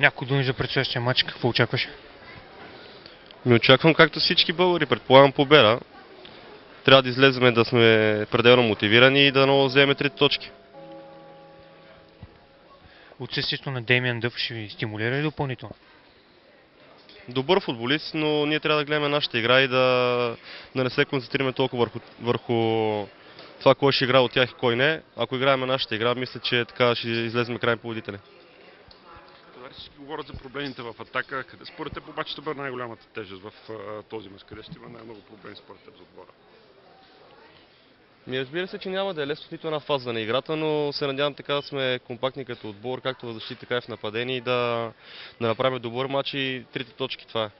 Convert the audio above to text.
Някои думи за предстоящия матч, какво очакваш? Ми очаквам както всички българи, предполагам победа. Трябва да излеземе да сме пределно мотивирани и да ново вземем трите точки. Отсъствието на Демиан Дъв ще ви стимулира ли допълнително? Добър футболист, но ние трябва да гледаме нашата игра и да, да не се концентрираме толкова върху, върху това кой ще играе от тях и кой не. Ако играем нашата игра, мисля, че така ще излезем крайни победители. Всички говорят за проблемите в атака. Къде според теб обаче ще бъде най-голямата тежест в а, този мач? Къде ще има най-много проблеми според теб за отбора? Ми разбира се, че няма да е лесно в нито една фаза на играта, но се надявам така да сме компактни като отбор, както в защита, така и в нападение и да, да направим добър матч и трите точки това е.